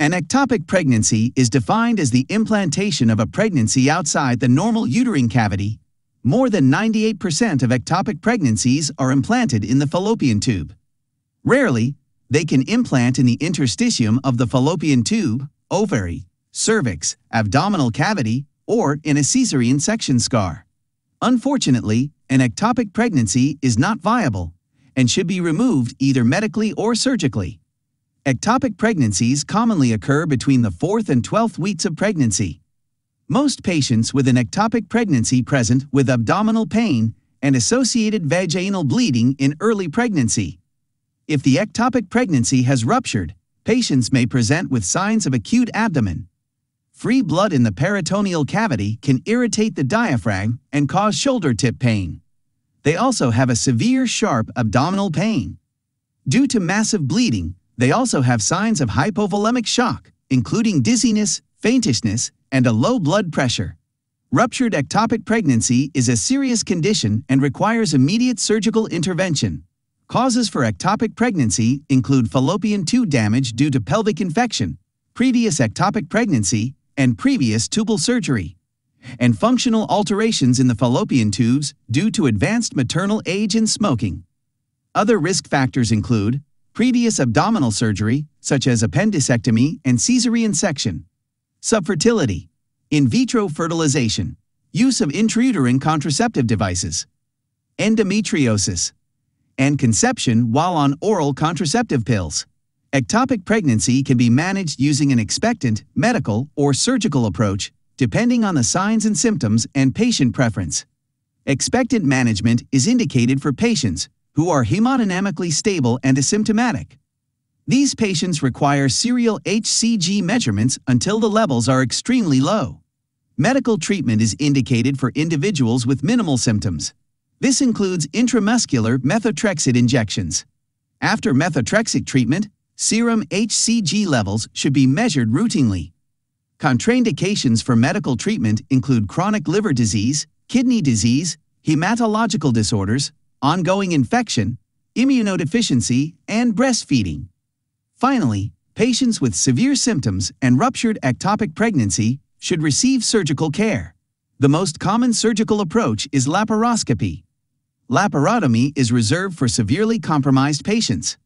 An ectopic pregnancy is defined as the implantation of a pregnancy outside the normal uterine cavity. More than 98% of ectopic pregnancies are implanted in the fallopian tube. Rarely, they can implant in the interstitium of the fallopian tube, ovary, cervix, abdominal cavity, or in a caesarean section scar. Unfortunately, an ectopic pregnancy is not viable and should be removed either medically or surgically. Ectopic pregnancies commonly occur between the 4th and 12th weeks of pregnancy. Most patients with an ectopic pregnancy present with abdominal pain and associated vaginal bleeding in early pregnancy. If the ectopic pregnancy has ruptured, patients may present with signs of acute abdomen. Free blood in the peritoneal cavity can irritate the diaphragm and cause shoulder tip pain. They also have a severe sharp abdominal pain. Due to massive bleeding, they also have signs of hypovolemic shock, including dizziness, faintishness, and a low blood pressure. Ruptured ectopic pregnancy is a serious condition and requires immediate surgical intervention. Causes for ectopic pregnancy include fallopian tube damage due to pelvic infection, previous ectopic pregnancy, and previous tubal surgery, and functional alterations in the fallopian tubes due to advanced maternal age and smoking. Other risk factors include previous abdominal surgery, such as appendicectomy and caesarean section, subfertility, in vitro fertilization, use of intrauterine contraceptive devices, endometriosis, and conception while on oral contraceptive pills. Ectopic pregnancy can be managed using an expectant, medical, or surgical approach, depending on the signs and symptoms and patient preference. Expectant management is indicated for patients who are hemodynamically stable and asymptomatic. These patients require serial HCG measurements until the levels are extremely low. Medical treatment is indicated for individuals with minimal symptoms. This includes intramuscular methotrexate injections. After methotrexate treatment, serum HCG levels should be measured routinely. Contraindications for medical treatment include chronic liver disease, kidney disease, hematological disorders, ongoing infection, immunodeficiency, and breastfeeding. Finally, patients with severe symptoms and ruptured ectopic pregnancy should receive surgical care. The most common surgical approach is laparoscopy. Laparotomy is reserved for severely compromised patients.